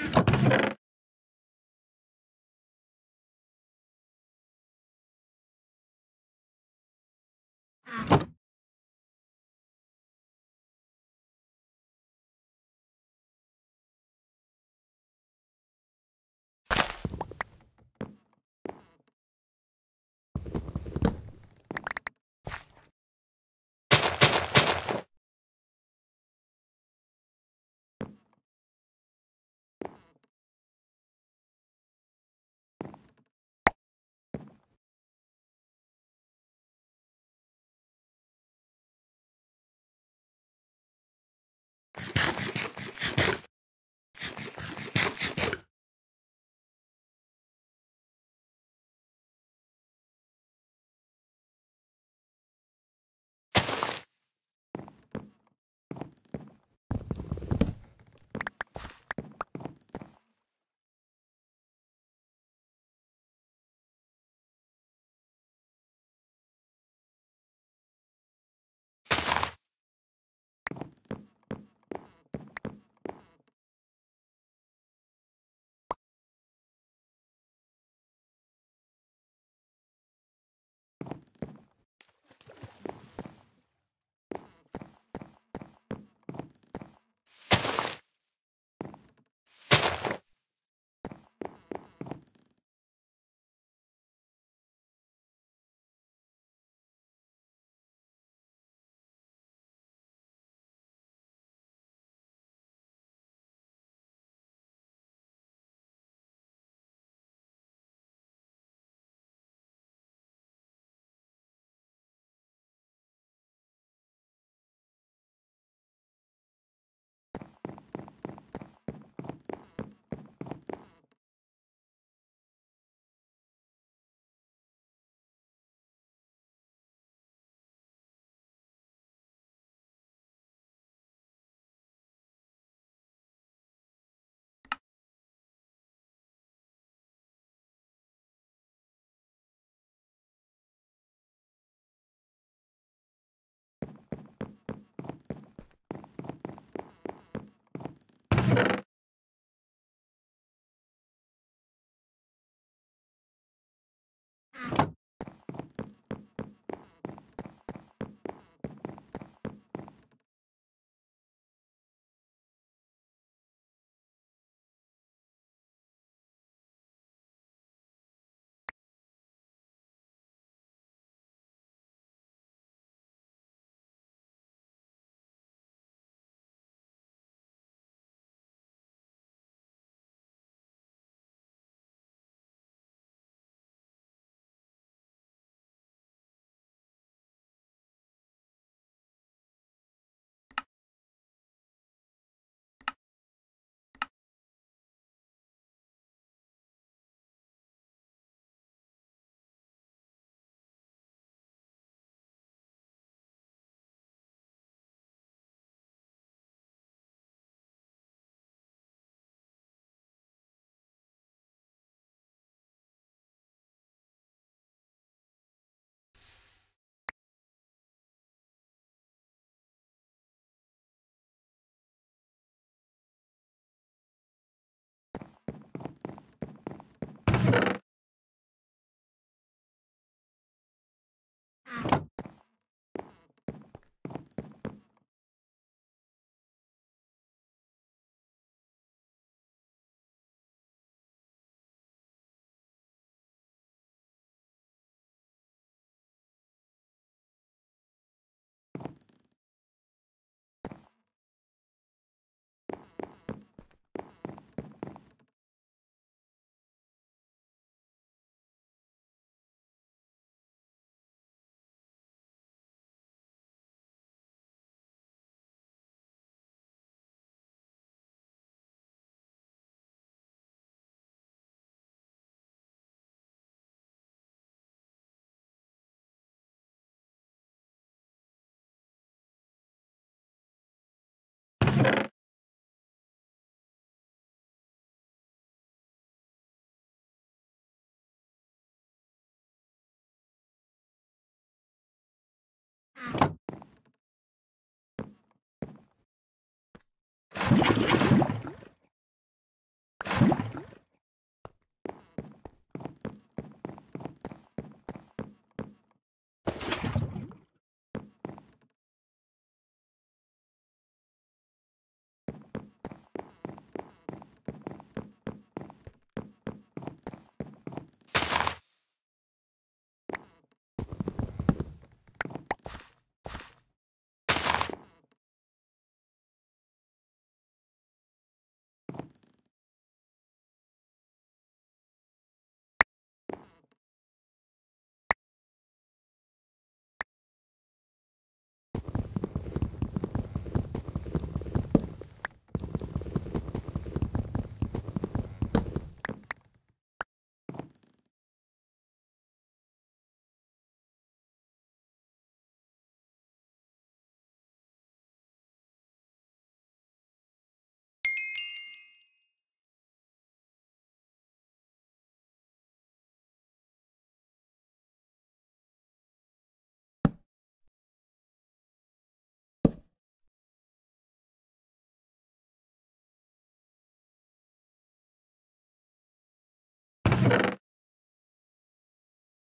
you.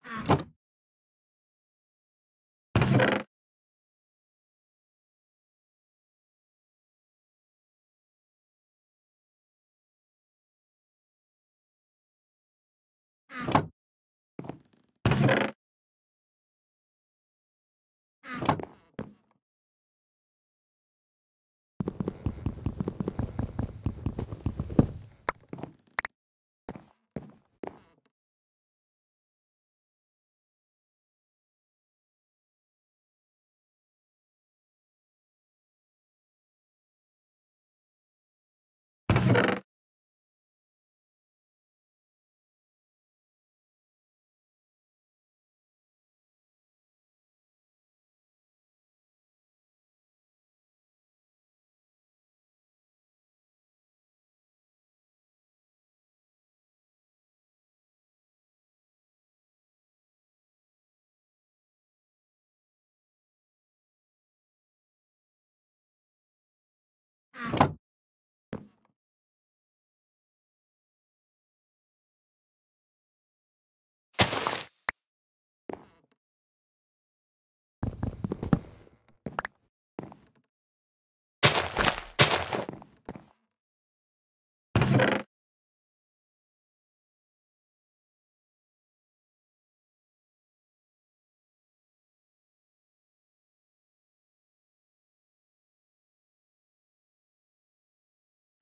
you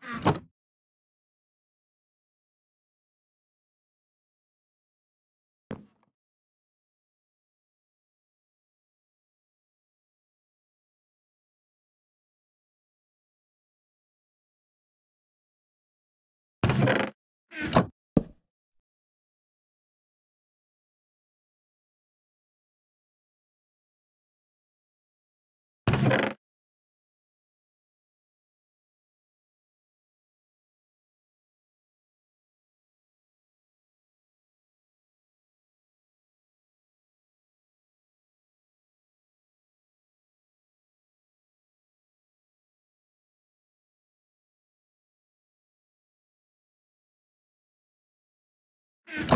Yeah. Oh.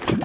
you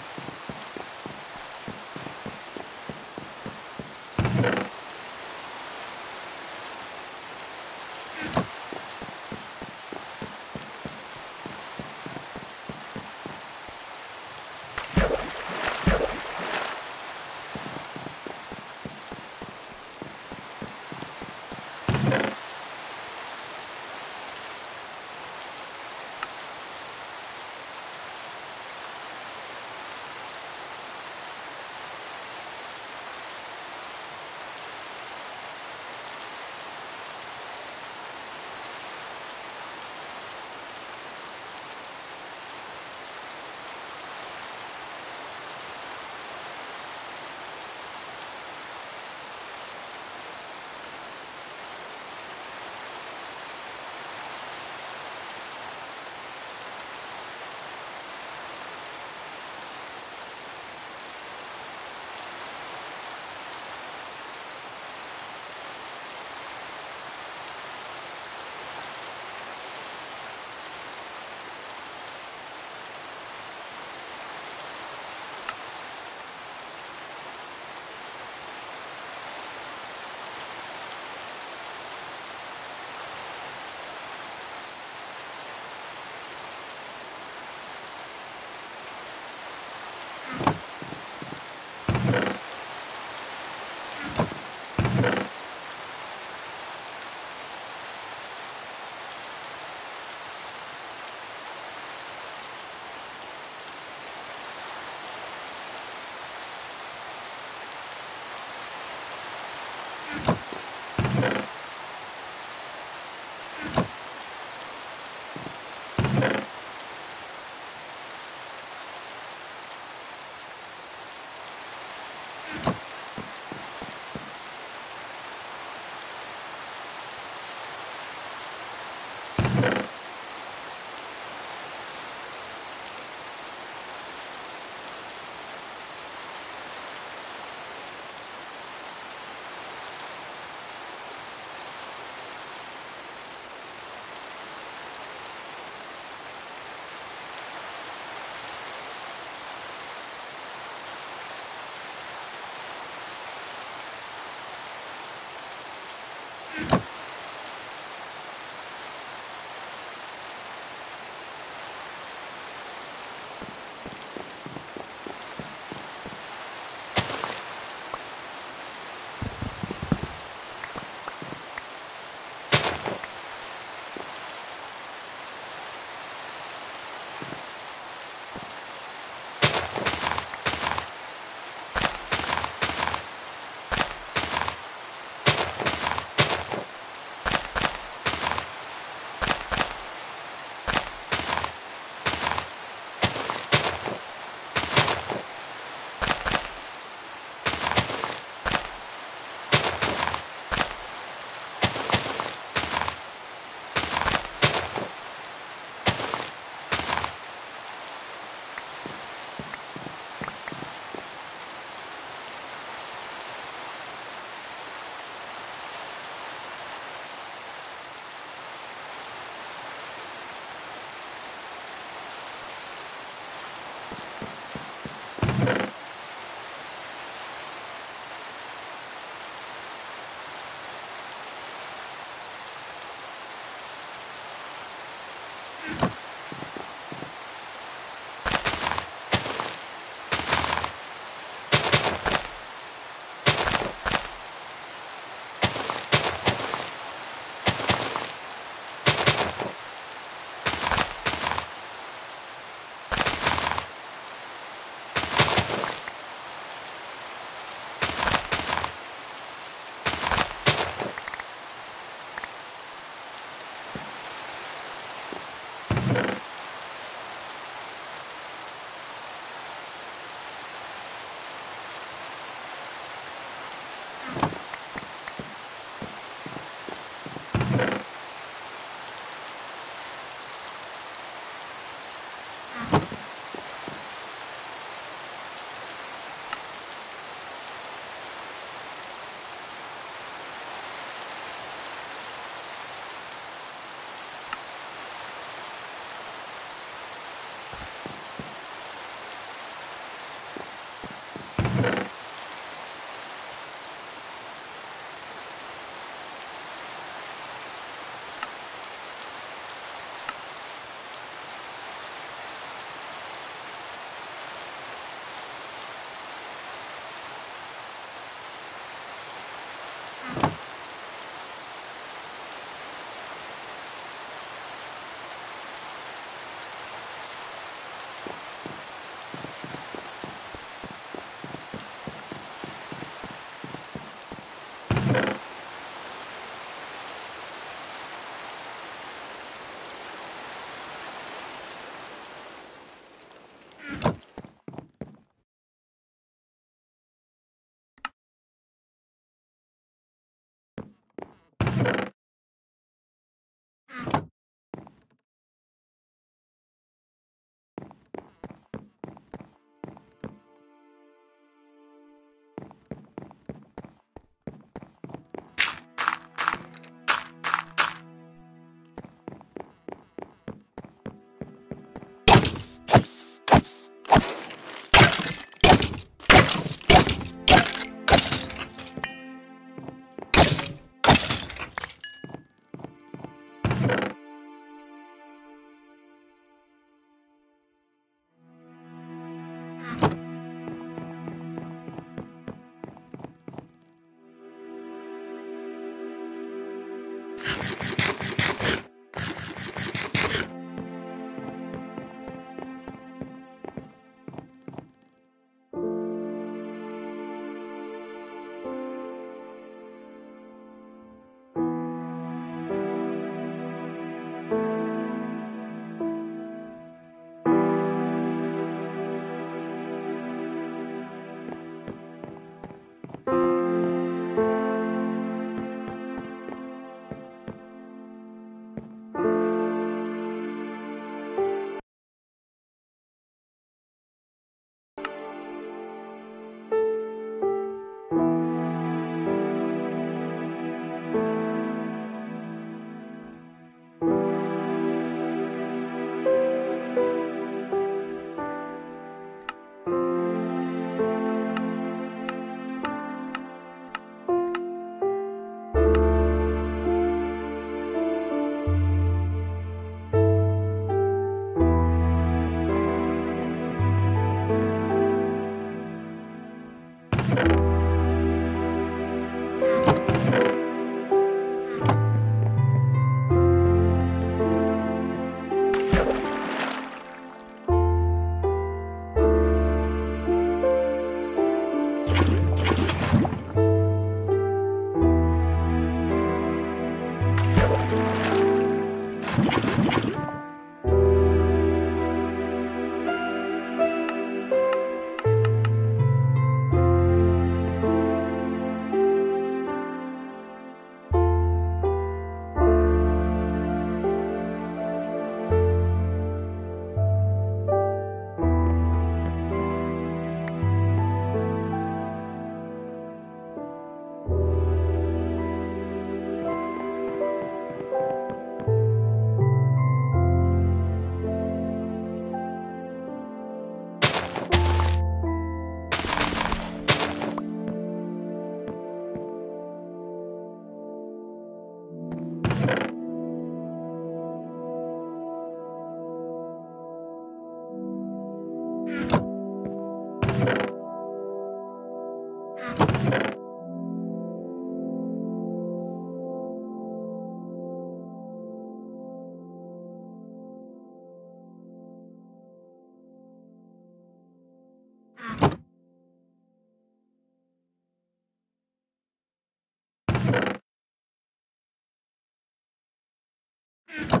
you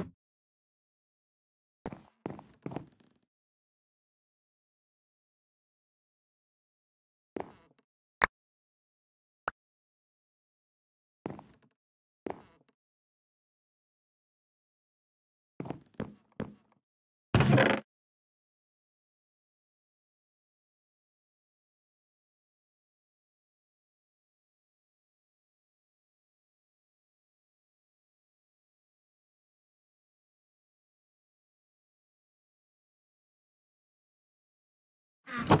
Yeah.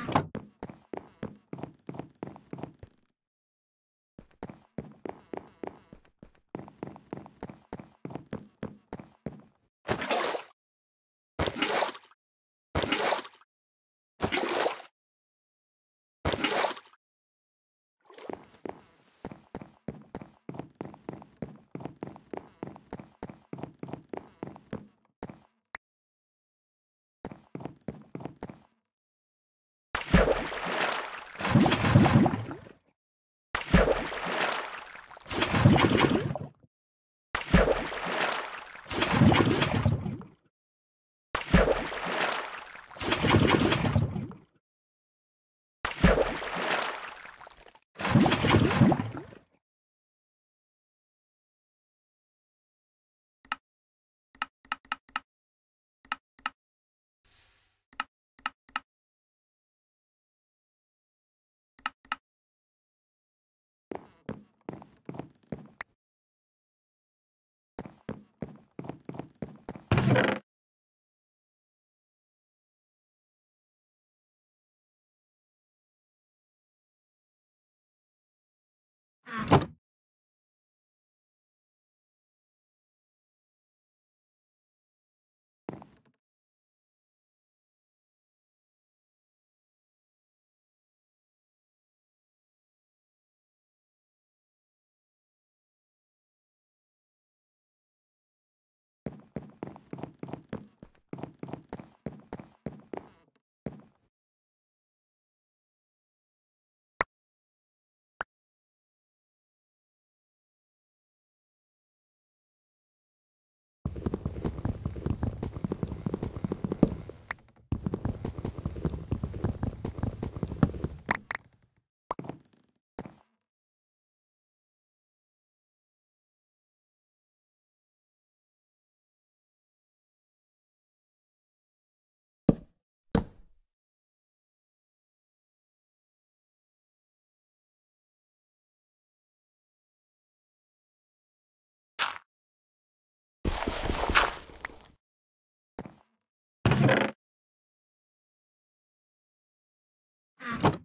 Bye. Ah. you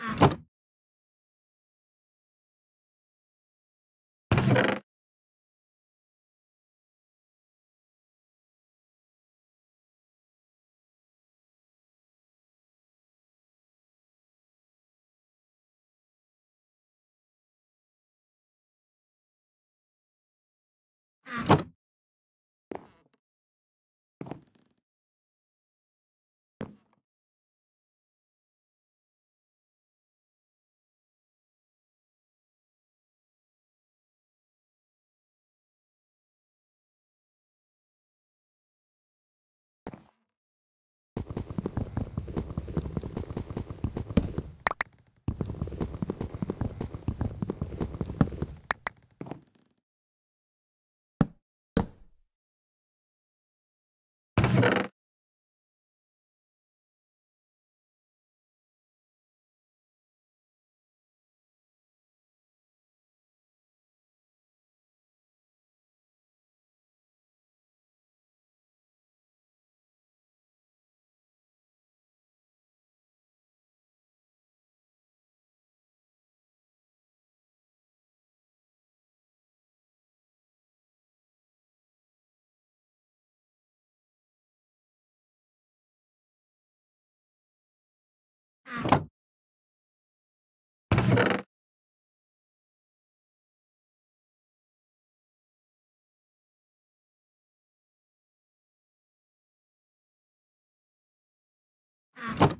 啊。啊。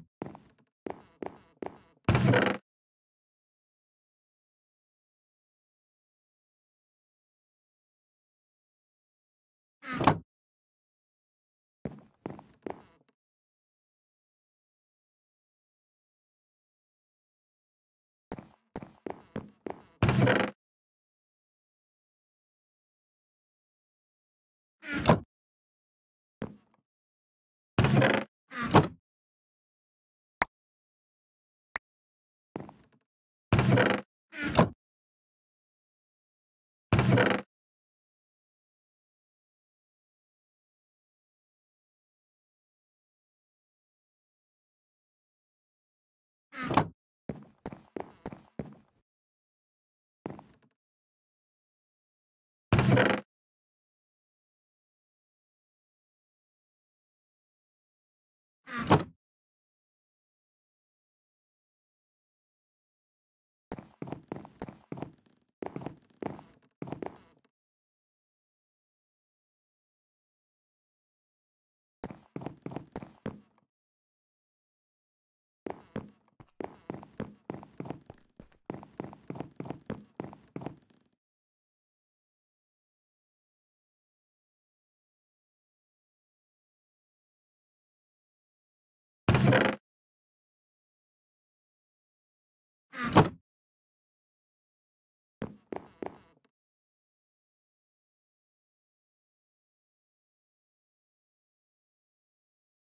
Ah. Yeah.